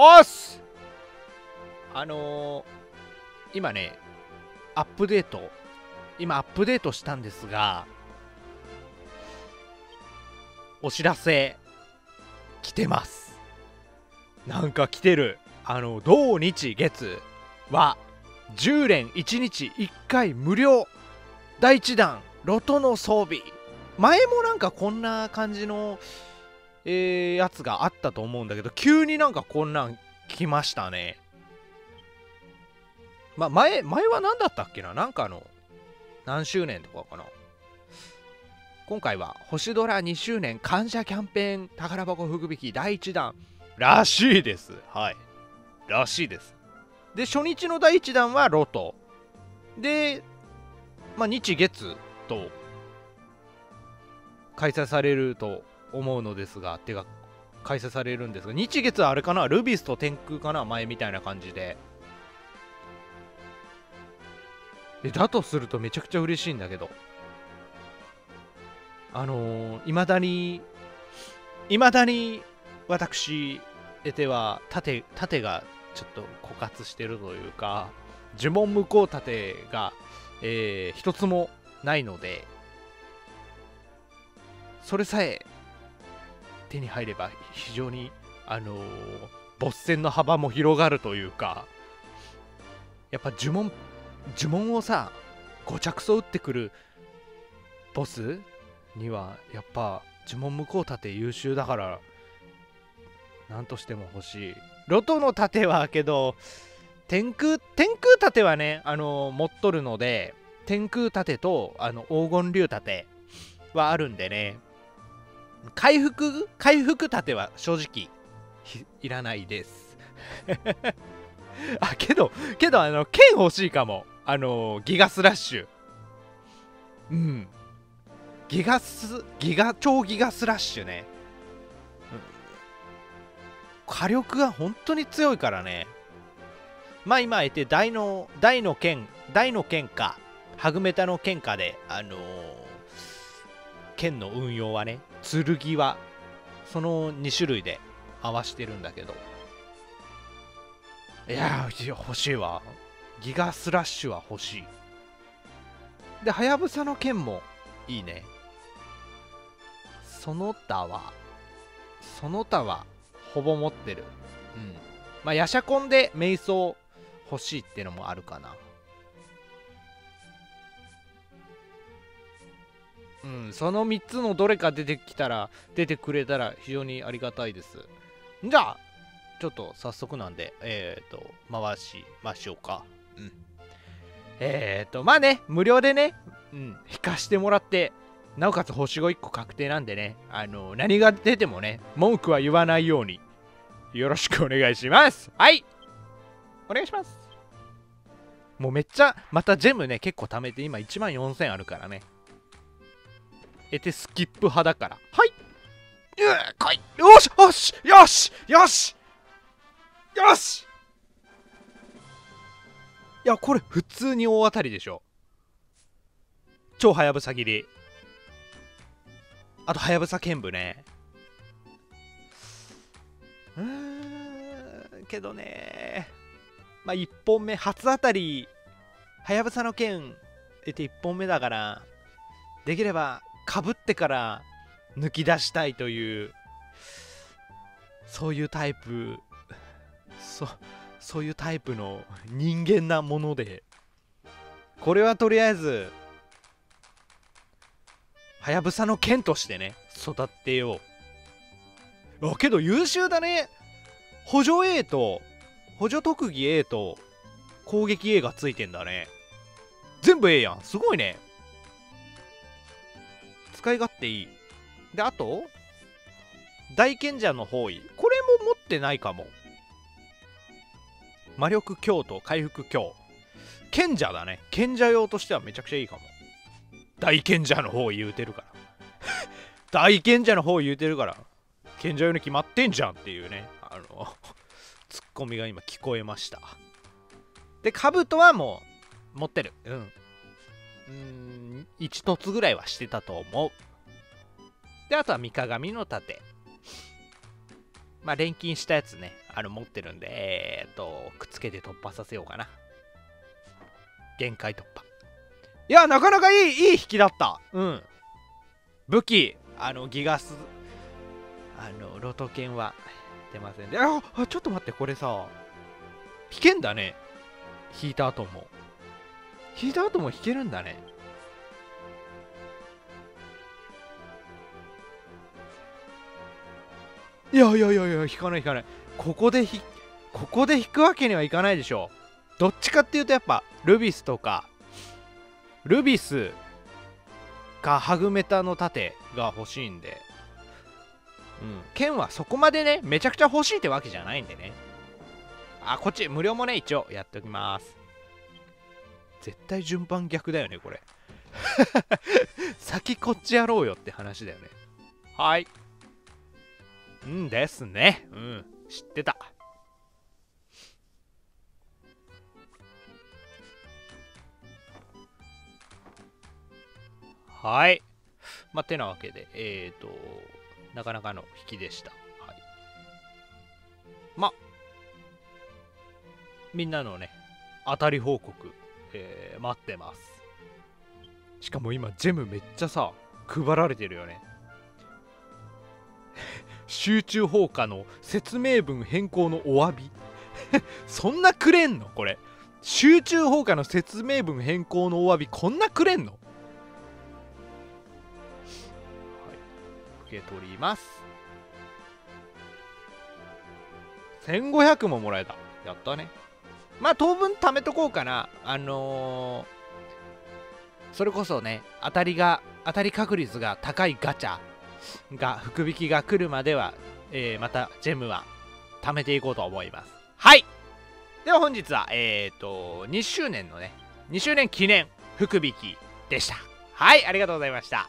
おっすあのー、今ね、アップデート、今アップデートしたんですが、お知らせ、来てます。なんか来てる。あの、土日月は、10連1日1回無料第1弾ロトの装備前もなんかこんな感じの、えー、やつがあったと思うんだけど急になんかこんなん来ましたね。ま前前は何だったっけな？なんかあの何周年とかかな？今回は星ドラ2周年感謝キャンペーン宝箱福引き第1弾らしいです。はい。らしいです。で初日の第1弾はロト。で、まあ、日月と開催されると思うのですがてか開催されるんですが日月はあれかな？ルビスと天空かな？前みたいな感じで。えだとするとめちゃくちゃ嬉しいんだけど。あのい、まだにいまだに私得ては盾盾がちょっと枯渇してるというか呪文無効盾が、えー、一つもないのでそれさえ手に入れば非常にあのー、ボス戦の幅も広がるというかやっぱ呪文呪文をさご着想打ってくるボスにはやっぱ呪文無効盾優秀だから何としても欲しい。ロトの盾はけど天空天空盾はねあの持っとるので天空盾とあの黄金竜盾はあるんでね。回復回復盾は正直いらないです。あけどけどあの剣欲しいかも。あのギガスラッシュ。うん。ギガスギガ超ギガスラッシュね、うん、火力が本当に強いからね。まあ今えて大の大の剣大の剣かハグメタの剣かであのー、剣の運用はね。剣はその2種類で合わしてるんだけどいや欲しいわギガスラッシュは欲しい。で、はやぶさの剣もいいね。その他は、その他はほぼ持ってる。うん。まあ、ヤシャコンで瞑想欲しいってのもあるかな。うん、その3つのどれか出てきたら、出てくれたら非常にありがたいです。じゃあ、ちょっと早速なんで、えっ、ー、と、回しましょうか。うん。えっ、ー、と、まあね、無料でね、うん、引かしてもらって、なおかつ星5 1個確定なんでね、あの、何が出てもね、文句は言わないように、よろしくお願いします。はいお願いします。もうめっちゃ、またジェムね、結構貯めて、今1万4000あるからね。えてスキップ派だから。はい。う来いよしよしよしよしよしいや、これ普通に大当たりでしょ。超はやぶさ切り。あと、はやぶさ剣舞ね。うーん、けどね。まあ、1本目、初当たり、はやぶさの剣得て1本目だから、できれば、かぶってから抜き出したいという、そういうタイプ、そ、そういうタイプの人間なものでこれはとりあえずはやぶさの剣としてね育ってよう。あけど優秀だね。補助 A と補助特技 A と攻撃 A がついてんだね。全部 A やん。すごいね。使い勝手いい。であと大賢者の包囲これも持ってないかも。魔力強と回復強。賢者だね。賢者用としてはめちゃくちゃいいかも。大賢者の方言うてるから。大賢者の方言うてるから賢者用に決まってんじゃんっていうねあのツッコミが今聞こえました。で兜はもう持ってる。うん。うん。1凸ぐらいはしてたと思う。であとは三鏡の盾。まあ錬金したやつね。あの持ってるんでえー、っとくっつけて突破させようかな。限界突破。いやなかなかいいいい引きだった。うん。武器あのギガスあのロト犬は出ませんで。ああちょっと待ってこれさ引けんだね。引いた後も。引いた後も引けるんだねいやいやいやいや引かない引かない。ここでひここで引くわけにはいかないでしょ。どっちかっていうとやっぱルビスとかルビスかハグメタの盾が欲しいんで。うん。剣はそこまでねめちゃくちゃ欲しいってわけじゃないんでね。あこっち無料もね一応やっておきます。絶対順番逆だよねこれ。先こっちやろうよって話だよね。はい。うんですねうん知ってたはいまあてなわけでえっ、ー、となかなかの引きでした。はい。ま、みんなのね、当たり報告、えー、待ってます。しかも今、ジェムめっちゃさ、配られてるよね。集中放火の説明文変更のお詫び。そんなくれんのこれ。集中放火の説明文変更のお詫びこんなくれんの？はい受け取ります。1500ももらえた。やったね。まあ当分貯めとこうかな。あのー、それこそね当たりが当たり確率が高いガチャ。が福引きが来るまでは、えー、またジェムは貯めていこうと思います。はい。では本日はえっ、ー、と2周年のね2周年記念福引きでした。はいありがとうございました。